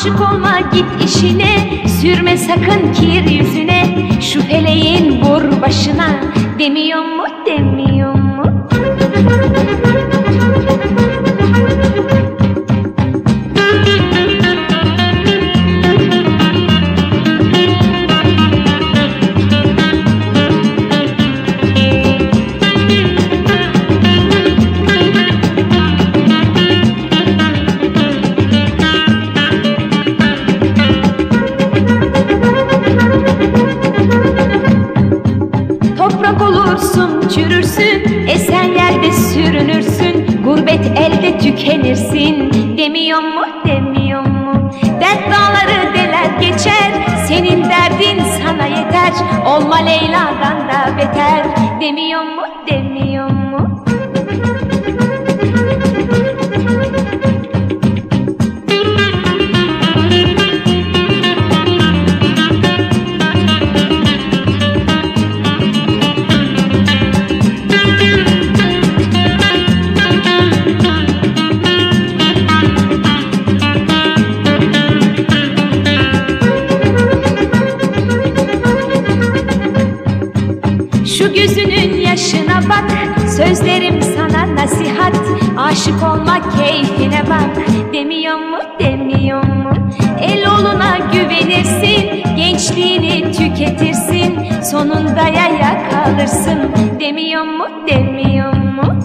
Aşık olma git işine Sürme sakın kir yüzüne. Şu feleğin vur başına Demiyor mu demiyor olursun, çürürsün, esen yerde sürünürsün, gurbet elde tükenirsin. Demiyor mu, demiyor mu? Dert dağları deler geçer, senin derdin sana yeter. Olma Leyla'dan da beter. Demiyor mu, demiyor mu? Şu gözünün yaşına bak Sözlerim sana nasihat. Aşık olma keyfine bak Demiyor mu demiyor mu? El oluna güvenirsin Gençliğini tüketirsin Sonunda yaya kalırsın. Demiyor mu demiyor mu